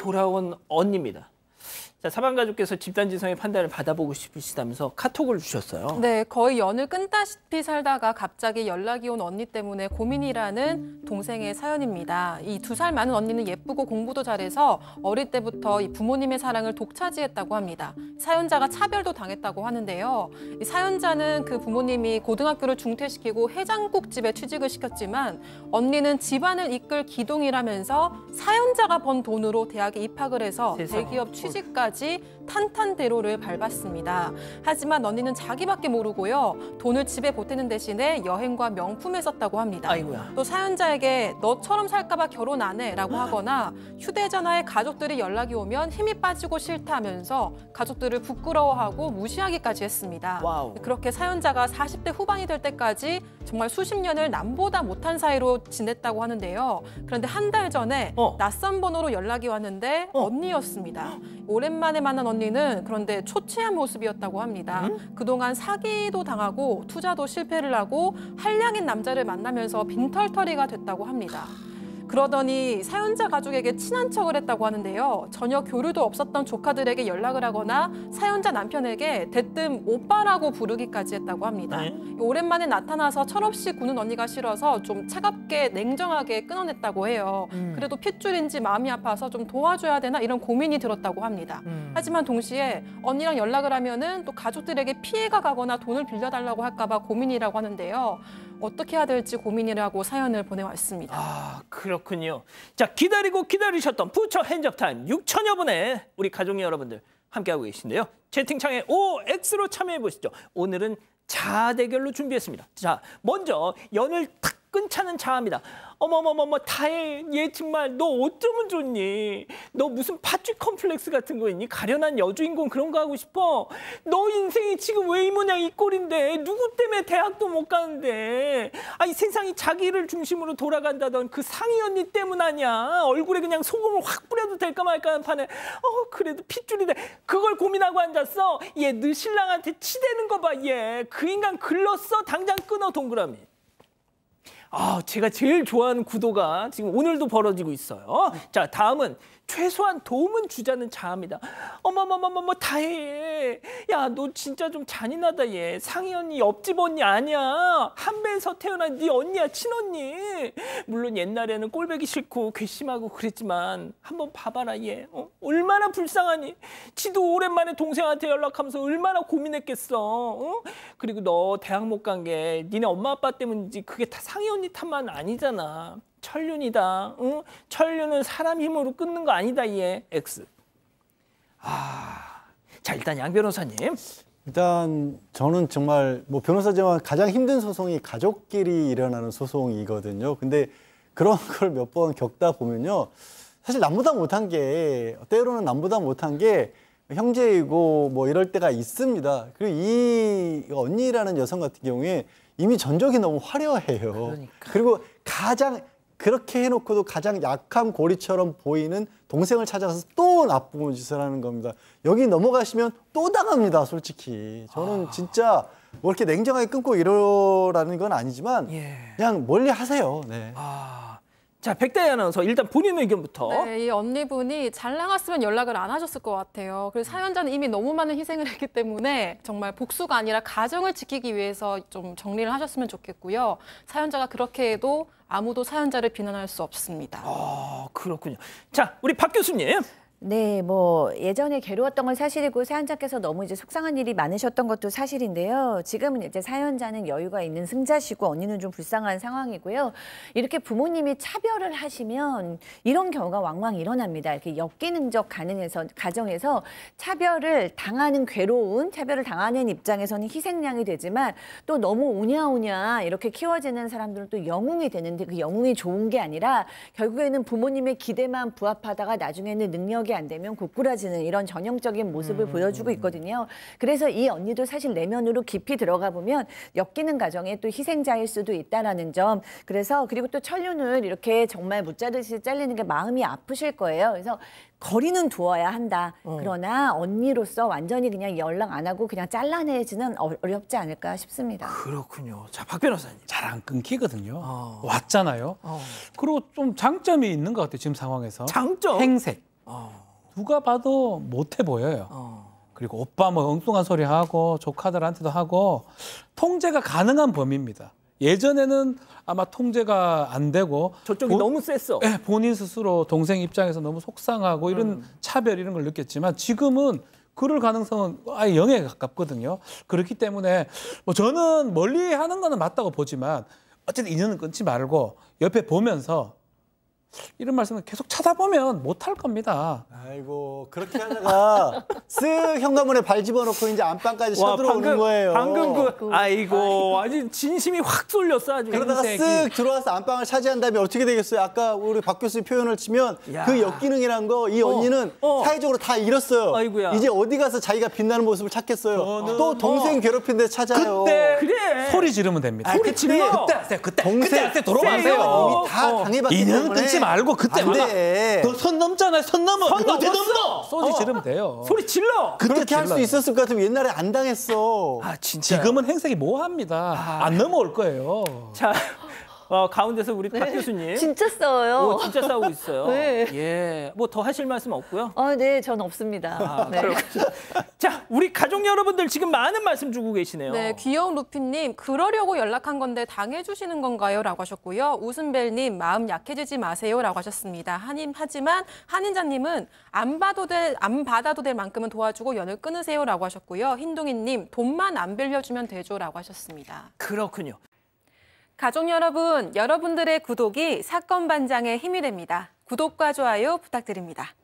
돌아온 언니입니다. 자, 사방가족께서 집단 지성의 판단을 받아보고 싶으시다면서 카톡을 주셨어요. 네, 거의 연을 끊다시피 살다가 갑자기 연락이 온 언니 때문에 고민이라는 동생의 사연입니다. 이 두 살 많은 언니는 예쁘고 공부도 잘해서 어릴 때부터 이 부모님의 사랑을 독차지했다고 합니다. 사연자가 차별도 당했다고 하는데요. 이 사연자는 그 부모님이 고등학교를 중퇴시키고 해장국집에 취직을 시켰지만 언니는 집안을 이끌 기둥이라면서 사연자가 번 돈으로 대학에 입학을 해서. 대기업 취직까지 탄탄대로를 밟았습니다. 하지만 언니는 자기밖에 모르고요. 돈을 집에 보태는 대신에 여행과 명품에 썼다고 합니다. 아이고야. 또 사연자에게 너처럼 살까 봐 결혼 안 해라고 하거나 휴대전화에 가족들이 연락이 오면 힘이 빠지고 싫다면서 가족들을 부끄러워하고 무시하기까지 했습니다. 와우. 그렇게 사연자가 40대 후반이 될 때까지 정말 수십 년을 남보다 못한 사이로 지냈다고 하는데요. 그런데 한 달 전에 어. 낯선 번호로 연락이 왔는데 어. 언니였습니다. 오랜만 에 만난 언니는 그런데 초췌한 모습이었다고 합니다. 음? 그동안 사기도 당하고 투자도 실패를 하고 한량인 남자를 만나면서 빈털터리가 됐다고 합니다. 그러더니 사연자 가족에게 친한 척을 했다고 하는데요. 전혀 교류도 없었던 조카들에게 연락을 하거나 사연자 남편에게 대뜸 오빠라고 부르기까지 했다고 합니다. 네. 오랜만에 나타나서 철없이 구는 언니가 싫어서 좀 차갑게 냉정하게 끊어냈다고 해요. 음. 그래도 핏줄인지 마음이 아파서 좀 도와줘야 되나 이런 고민이 들었다고 합니다. 음. 하지만 동시에 언니랑 연락을 하면은 또 가족들에게 피해가 가거나 돈을 빌려달라고 할까봐 고민이라고 하는데요. 어떻게 해야 될지 고민이라고 사연을 보내왔습니다. 아, 그렇군요. 자, 기다리고 기다리셨던 put your hands up 타임 6천여 분의 우리 가족 여러분들 함께하고 계신데요. 채팅창에 OX로 참여해 보시죠. 오늘은 자아 대결로 준비했습니다. 자, 먼저 연을 탁 끊자는 자아입니다. 어머머머머 타해 얘 정말 너 어쩌면 좋니? 너 무슨 팥쥐 컴플렉스 같은 거 있니? 가련한 여주인공 그런 거 하고 싶어? 너 인생이 지금 왜 이 모양 이 꼴인데? 누구 때문에 대학도 못 가는데? 아이 세상이 자기를 중심으로 돌아간다던 그 상희 언니 때문 아니야? 얼굴에 그냥 소금을 확 뿌려도 될까 말까 하는 판에. 어 그래도 핏줄이네 그걸 고민하고 앉았어? 얘너 신랑한테 치대는 거 봐 얘. 그 인간 글렀어? 당장 끊어 동그라미 아, 제가 제일 좋아하는 구도가 지금 오늘도 벌어지고 있어요. 자, 다음은 최소한 도움은 주자는 자아입니다. 어머머머머머 다해. 야, 너 진짜 좀 잔인하다 얘. 상희 언니 옆집 언니 아니야. 한배에서 태어난 네 언니야 친언니. 물론 옛날에는 꼴배기 싫고 괘씸하고 그랬지만 한번 봐봐라 얘. 어? 얼마나 불쌍하니. 지도 오랜만에 동생한테 연락하면서 얼마나 고민했겠어. 어? 그리고 너 대학 못 간 게 니네 엄마 아빠 때문인지 그게 다 상희 언니 탓만 아니잖아. 천륜이다. 응? 천륜은 사람 힘으로 끊는 거 아니다, 얘. X. 아, 자 일단 양 변호사님. 일단 저는 정말 뭐 변호사지만 가장 힘든 소송이 가족끼리 일어나는 소송이거든요. 근데 그런 걸 몇 번 겪다 보면요. 사실 남보다 못한 게 때로는 남보다 못한 게 형제이고 뭐 이럴 때가 있습니다. 그리고 이 언니라는 여성 같은 경우에 이미 전적이 너무 화려해요. 그러니까. 그리고 가장 그렇게 해놓고도 가장 약한 고리처럼 보이는 동생을 찾아서 또 나쁜 짓을 하는 겁니다. 여기 넘어가시면 또 당합니다, 솔직히. 저는 진짜 뭐 이렇게 냉정하게 끊고 이러라는 건 아니지만 예. 그냥 멀리 하세요. 네. 아, 자 백다희 아나운서 일단 본인 의견부터. 네, 이 언니분이 잘 나갔으면 연락을 안 하셨을 것 같아요. 그래서 사연자는 이미 너무 많은 희생을 했기 때문에 정말 복수가 아니라 가정을 지키기 위해서 좀 정리를 하셨으면 좋겠고요. 사연자가 그렇게 해도 아무도 사연자를 비난할 수 없습니다. 아, 그렇군요. 자, 우리 박 교수님. 네, 뭐 예전에 괴로웠던 건 사실이고 사연자께서 너무 이제 속상한 일이 많으셨던 것도 사실인데요. 지금은 이제 사연자는 여유가 있는 승자시고 언니는 좀 불쌍한 상황이고요. 이렇게 부모님이 차별을 하시면 이런 경우가 왕왕 일어납니다. 이렇게 역기능적 가능해서 가정에서 차별을 당하는 괴로운 차별을 당하는 입장에서는 희생양이 되지만 또 너무 오냐오냐 이렇게 키워지는 사람들은 또 영웅이 되는데 그 영웅이 좋은 게 아니라 결국에는 부모님의 기대만 부합하다가 나중에는 능력이 노력이 안 되면 고꾸라지는 이런 전형적인 모습을 음. 보여주고 있거든요. 그래서 이 언니도 사실 내면으로 깊이 들어가 보면 엮이는 가정에 또 희생자일 수도 있다라는 점. 그래서 그리고 또 천륜을 이렇게 정말 무자르듯이 잘리는 게 마음이 아프실 거예요. 그래서 거리는 두어야 한다. 그러나 언니로서 완전히 그냥 연락 안 하고 그냥 잘라내지는 어- 어렵지 않을까 싶습니다. 그렇군요. 자, 박 변호사님. 잘 안 끊기거든요. 어. 왔잖아요. 어. 그리고 좀 장점이 있는 것 같아요. 지금 상황에서. 장점. 행색. 어. 누가 봐도 못해 보여요. 어. 그리고 오빠 뭐 엉뚱한 소리 하고 조카들한테도 하고 통제가 가능한 범위입니다. 예전에는 아마 통제가 안 되고 저쪽이 본- 너무 셌어. 예, 본인 스스로 동생 입장에서 너무 속상하고 이런 음. 차별 이런 걸 느꼈지만 지금은 그럴 가능성은 아예 영에 가깝거든요. 그렇기 때문에 뭐 저는 멀리 하는 거는 맞다고 보지만 어쨌든 인연은 끊지 말고 옆에 보면서 이런 말씀을 계속 찾아보면 못할 겁니다. 아이고 그렇게 하다가 쓱 현관문에 발 집어넣고 이제 안방까지 와, 쳐들어오는 거예요. 방금 그 아이고 아주 진심이 확 쏠렸어 아주. 그러다가. 쓱 들어와서 안방을 차지한 다음에 어떻게 되겠어요? 아까 우리 박 교수님 표현을 치면 야. 그 역기능이란 거 이 언니는 어. 사회적으로 다 잃었어요. 아이고야. 이제 어디 가서 자기가 빛나는 모습을 찾겠어요. 저는 또 동생 괴롭힌 데 찾아요. 그때 그래. 소리 지르면 됩니다. 소리 질러. 그때 하세요. 그때 동생- 그때. 돌아가세요. 세요. 이미 다 어. 당해봤기 인연 때문에 끊지 말고 그때 안 돼. 너선 넘잖아요. 선 넘어. 선. 넘어? 소리 어. 지르면 돼요. 소리 질러. 그렇게 할 수. 있었을 것 같으면 옛날에 안 당했어. 아 진짜. 지금은 행색이 모호합니다. 안 넘어올 거예요. 자 어, 가운데서 우리 박 교수님. 진짜 써요. 오, 진짜 싸우고 있어요. 네. 예. 뭐 더 하실 말씀 없고요. 어, 네, 전 없습니다. 아, 네. 자, 우리 가족 여러분들 지금 많은 말씀 주고 계시네요. 네, 귀여운 루피님, 그러려고 연락한 건데 당해주시는 건가요? 라고 하셨고요. 웃음벨님, 마음 약해지지 마세요. 라고 하셨습니다. 한임, 하지만 한인자님은 안 봐도 될, 안 받아도 될 만큼은 도와주고 연을 끊으세요. 라고 하셨고요. 흰둥이님, 돈만 안 빌려주면 되죠. 라고 하셨습니다. 그렇군요. 가족 여러분, 여러분들의 구독이 사건 반장의 힘이 됩니다. 구독과 좋아요 부탁드립니다.